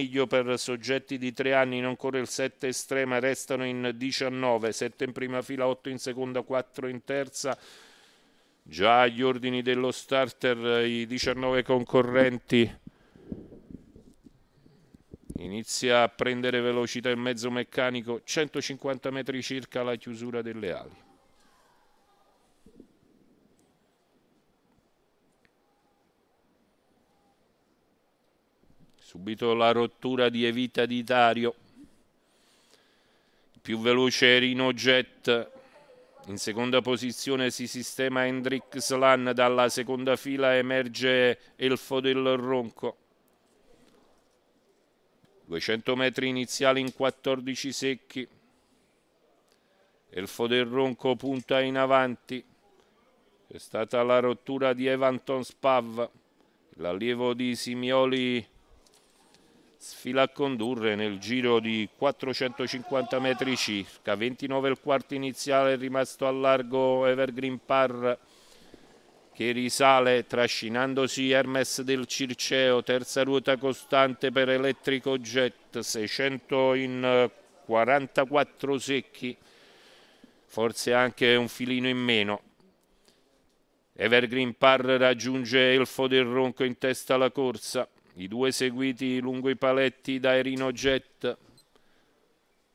miglio per soggetti di tre anni, non corre il 7 estrema, restano in 19, 7 in prima fila, 8 in seconda, 4 in terza. Già agli ordini dello starter i 19 concorrenti inizia a prendere velocità il mezzo meccanico, 150 metri circa la chiusura delle ali. Subito la rottura di Evita di Dario. Il più veloce Rino Jet. In seconda posizione si sistema Hendrik Slan. Dalla seconda fila emerge Elfo del Ronco. 200 metri iniziali in 14 secchi. Elfo del Ronco punta in avanti. È stata la rottura di Evanton Spav. L'allievo di Simioli sfila a condurre nel giro di 450 metri circa. 29 il quarto iniziale è rimasto a largo Evergreen Par che risale trascinandosi Hermes del Circeo. Terza ruota costante per Elettrico Jet 600 in 44 secchi forse anche un filino in meno. Evergreen Par raggiunge Elfo del Ronco in testa alla corsa i due seguiti lungo i paletti da Erino Jet,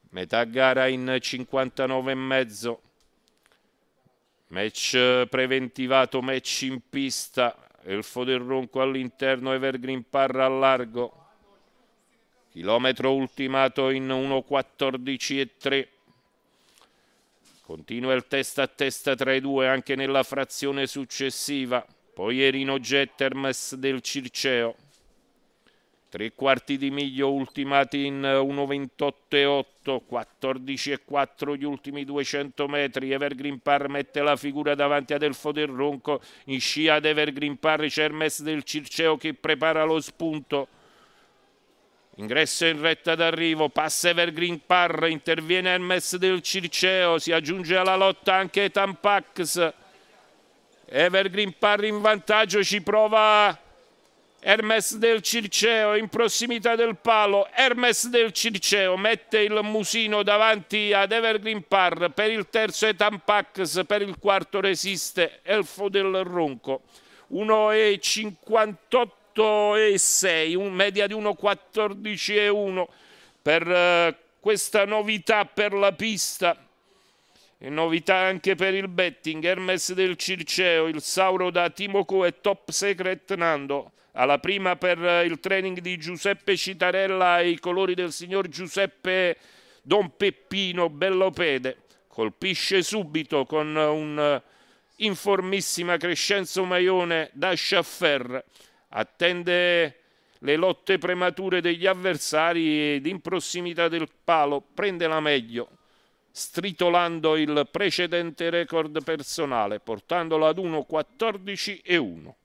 metà gara in 59,5, match preventivato, match in pista, Elfo del Ronco all'interno, Evergreen Parra al largo, chilometro ultimato in 1,14,3. Continua il testa a testa tra i due anche nella frazione successiva. Poi Erino Jet Hermes del Circeo. Tre quarti di miglio ultimati in 1.28.8, 14.4 gli ultimi 200 metri. Evergreen Par mette la figura davanti ad Elfo del Ronco. In scia ad Evergreen Par Hermes del Circeo che prepara lo spunto. Ingresso in retta d'arrivo, passa Evergreen Par, interviene Hermes del Circeo, si aggiunge alla lotta anche Tampax. Evergreen Par in vantaggio, ci prova Hermes del Circeo in prossimità del palo, Hermes del Circeo mette il musino davanti ad Evergreen Par, per il terzo è Tampax, per il quarto resiste Elfo del Ronco, 1,58 e 6, un media di 1,14 e 1 per uh, questa novità per la pista. E novità anche per il betting, Hermes del Circeo, il Sauro da Timoco e Top Secret Nando alla prima per il training di Giuseppe Citarella ai colori del signor Giuseppe Don Peppino Bellopede. Colpisce subito con un informissima Crescenzo Maione da Schaffer. Attende le lotte premature degli avversari ed in prossimità del palo prende la meglio stritolando il precedente record personale, portandolo ad 1,14 e 1.